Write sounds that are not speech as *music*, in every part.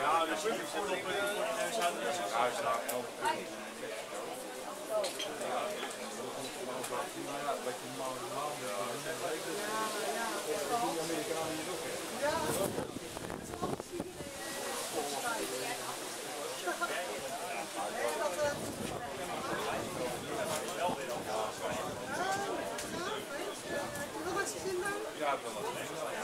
Ja, dus je voordeel voor de huis is het huishouden. Ja, ik wil dat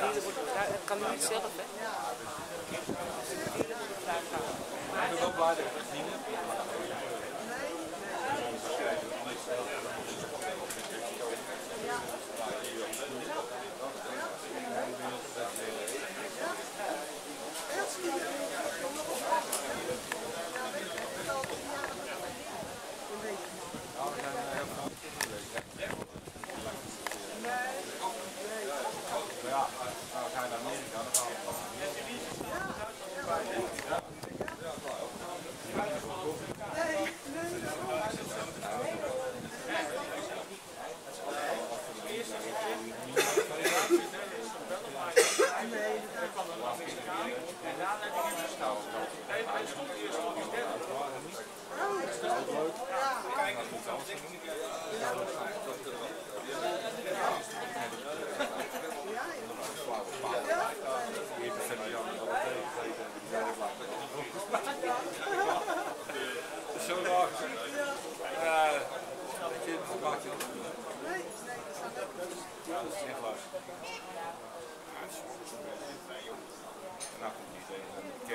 het dat kan niet zelf, hè? Ik ben wel blij dat ik het heb. Ja, dat is echt lastig. Ja, dat is En dan Ja, die tegen.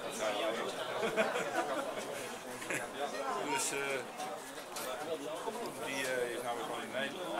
*laughs* dus eh, die is nou weer gewoon in Nederland.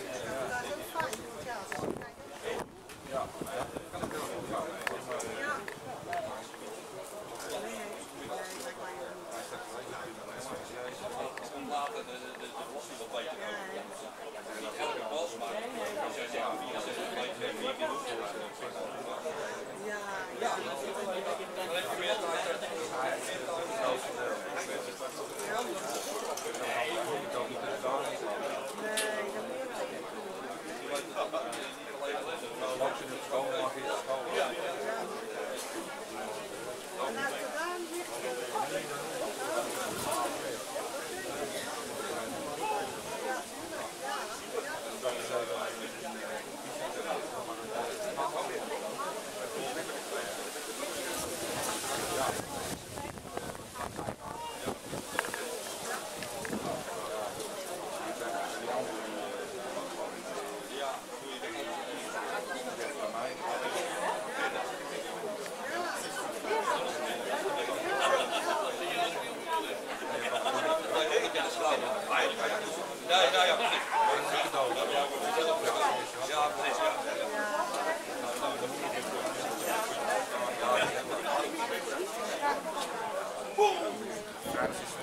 Travis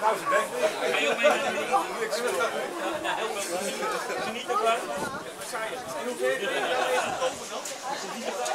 Nou, ze weg. Heel mensen Ik niks Heel wel niet te klaar. In hoeverre is het?